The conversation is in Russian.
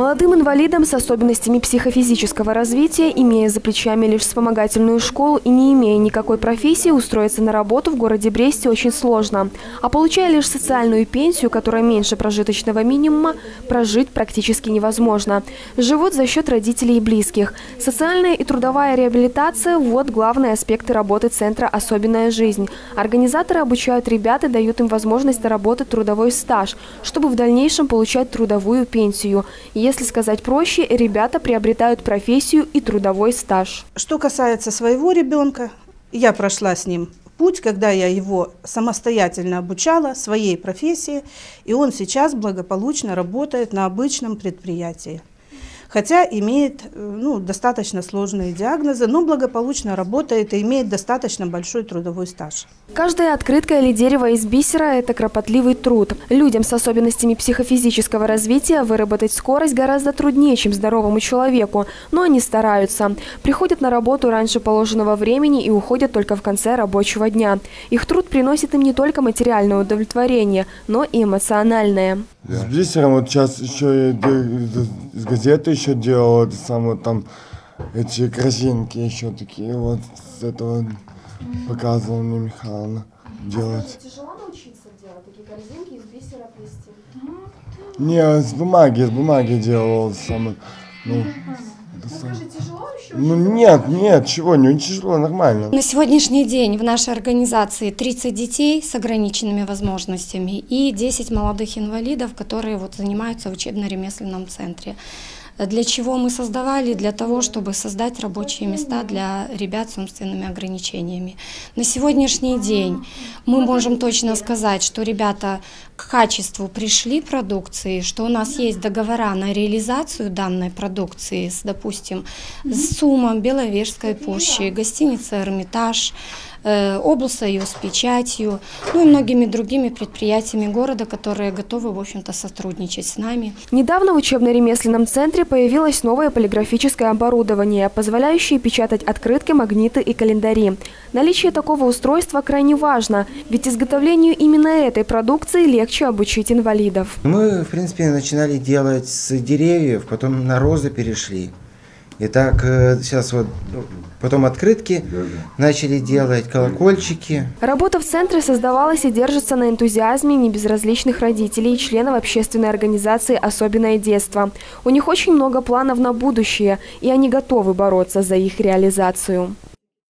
Молодым инвалидам с особенностями психофизического развития, имея за плечами лишь вспомогательную школу и не имея никакой профессии, устроиться на работу в городе Бресте очень сложно. А получая лишь социальную пенсию, которая меньше прожиточного минимума, прожить практически невозможно. Живут за счет родителей и близких. Социальная и трудовая реабилитация – вот главные аспекты работы Центра «Особенная жизнь». Организаторы обучают ребят и дают им возможность доработать трудовой стаж, чтобы в дальнейшем получать трудовую пенсию – сказать проще, ребята приобретают профессию и трудовой стаж. Что касается своего ребенка, я прошла с ним путь, когда я его самостоятельно обучала своей профессии, и он сейчас благополучно работает на обычном предприятии хотя имеет э, ну, достаточно сложные диагнозы, но благополучно работает и имеет достаточно большой трудовой стаж. Каждая открытка или дерево из бисера – это кропотливый труд. Людям с особенностями психофизического развития выработать скорость гораздо труднее, чем здоровому человеку, но они стараются. Приходят на работу раньше положенного времени и уходят только в конце рабочего дня. Их труд приносит им не только материальное удовлетворение, но и эмоциональное. С бисером вот сейчас еще из газеты еще делал это самое там эти корзинки еще такие вот с этого показывал мне Михайловна делать. Тяжело научиться делать такие корзинки из бисера плести? Не, с бумаги, с бумаги делал самое. Ну, Скажи, тяжело еще? Ну нет, нет, чего, не тяжело, нормально. На сегодняшний день в нашей организации 30 детей с ограниченными возможностями и 10 молодых инвалидов, которые вот занимаются в учебно-ремесленном центре. Для чего мы создавали? Для того, чтобы создать рабочие места для ребят с умственными ограничениями. На сегодняшний день мы можем точно сказать, что ребята к качеству пришли продукции, что у нас есть договора на реализацию данной продукции с, допустим, с СУМом, Беловежской пущей, гостиницей «Эрмитаж», облсоюз с печатью, ну и многими другими предприятиями города, которые готовы, в общем-то, сотрудничать с нами. Недавно в учебно-ремесленном центре появилось новое полиграфическое оборудование, позволяющее печатать открытки, магниты и календари. Наличие такого устройства крайне важно, ведь изготовлению именно этой продукции легче обучить инвалидов. Мы, в принципе, начинали делать с деревьев, потом на розы перешли. И так э, сейчас вот ну, потом открытки начали делать, колокольчики. Работа в центре создавалась и держится на энтузиазме небезразличных родителей и членов общественной организации «Особенное детство». У них очень много планов на будущее, и они готовы бороться за их реализацию.